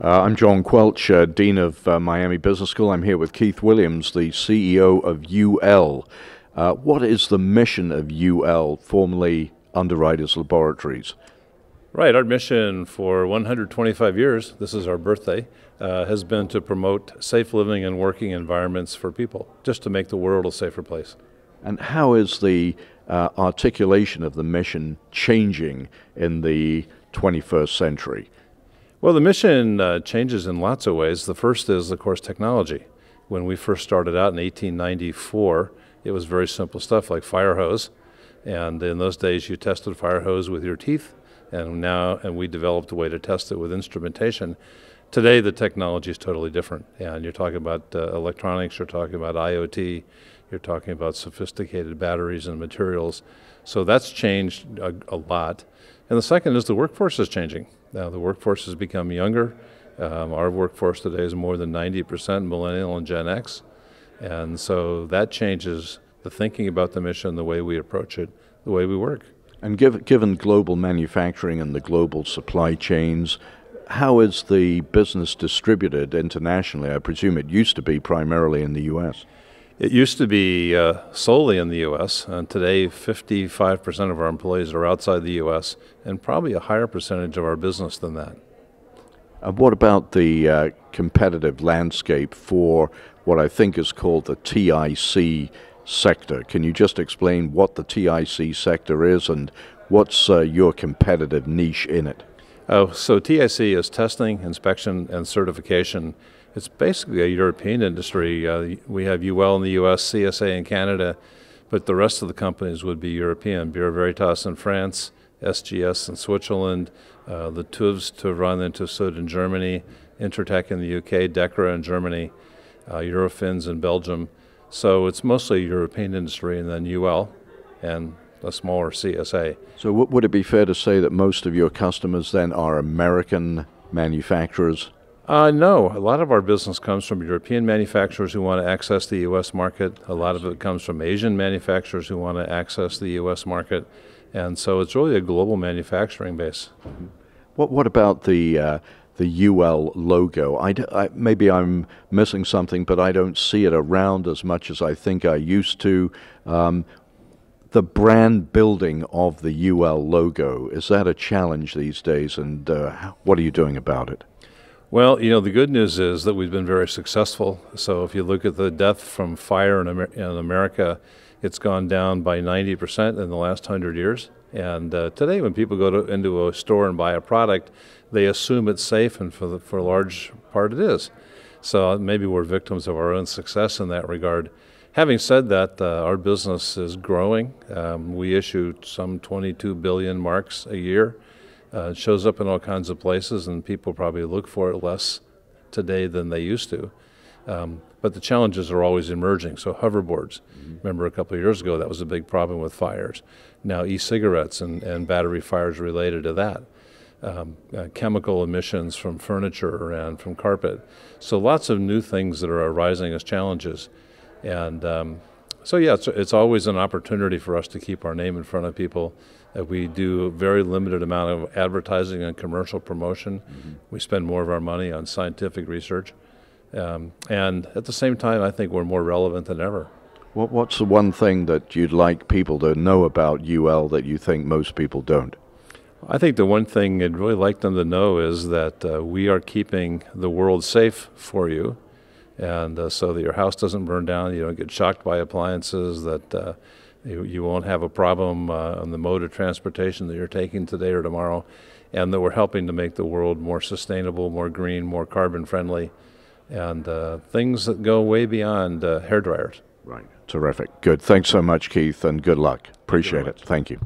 Uh, I'm John Quelch, uh, Dean of uh, Miami Business School. I'm here with Keith Williams, the CEO of UL. Uh, what is the mission of UL, formerly Underwriters Laboratories? Right, our mission for 125 years, this is our birthday, uh, has been to promote safe living and working environments for people, just to make the world a safer place. And how is the uh, articulation of the mission changing in the 21st century? Well, the mission uh, changes in lots of ways. The first is, of course, technology. When we first started out in 1894, it was very simple stuff like fire hose. And in those days, you tested fire hose with your teeth. And now, and we developed a way to test it with instrumentation. Today, the technology is totally different. And you're talking about uh, electronics, you're talking about IoT, you're talking about sophisticated batteries and materials. So that's changed a, a lot. And the second is the workforce is changing. Now, the workforce has become younger. Um, our workforce today is more than 90% millennial and Gen X. And so that changes the thinking about the mission, the way we approach it, the way we work. And give, given global manufacturing and the global supply chains, how is the business distributed internationally? I presume it used to be primarily in the U.S. It used to be uh, solely in the U.S., and today 55% of our employees are outside the U.S., and probably a higher percentage of our business than that. And what about the uh, competitive landscape for what I think is called the TIC sector? Can you just explain what the TIC sector is and what's uh, your competitive niche in it? Oh, so TIC is testing, inspection, and certification it's basically a European industry. Uh, we have UL in the U.S., CSA in Canada, but the rest of the companies would be European. Bureau Veritas in France, SGS in Switzerland, uh, the TÜVs to run into Sud in Germany, Intertek in the UK, DEKRA in Germany, uh, Eurofins in Belgium. So it's mostly European industry and then UL and a smaller CSA. So would it be fair to say that most of your customers then are American manufacturers? Uh, no, a lot of our business comes from European manufacturers who want to access the U.S. market. A lot of it comes from Asian manufacturers who want to access the U.S. market, and so it's really a global manufacturing base. What What about the uh, the UL logo? I, I, maybe I'm missing something, but I don't see it around as much as I think I used to. Um, the brand building of the UL logo is that a challenge these days, and uh, what are you doing about it? Well, you know, the good news is that we've been very successful. So if you look at the death from fire in, Amer- in America, it's gone down by 90% in the last 100 years. And uh, today, when people go to, into a store and buy a product, they assume it's safe, and for, the, for a large part, it is. So maybe we're victims of our own success in that regard. Having said that, uh, our business is growing. Um, we issue some 22 billion marks a year. Uh, it shows up in all kinds of places, and people probably look for it less today than they used to. Um, but the challenges are always emerging. So hoverboards, mm-hmm. remember a couple of years ago that was a big problem with fires. Now e-cigarettes and, and battery fires related to that. Um, uh, chemical emissions from furniture and from carpet. So lots of new things that are arising as challenges. And um, so yeah, it's, it's always an opportunity for us to keep our name in front of people. Uh, we do a very limited amount of advertising and commercial promotion. Mm-hmm. We spend more of our money on scientific research. Um, and at the same time, I think we're more relevant than ever. What, what's the one thing that you'd like people to know about UL that you think most people don't? I think the one thing I'd really like them to know is that uh, we are keeping the world safe for you and uh, so that your house doesn't burn down, you don't get shocked by appliances, that uh, you, you, won't have a problem uh, on the mode of transportation that you're taking today or tomorrow, and that we're helping to make the world more sustainable, more green, more carbon friendly, and uh, things that go way beyond uh, hair dryers. Right. Terrific. Good. Thanks so much, Keith, and good luck. Appreciate it. Thank you.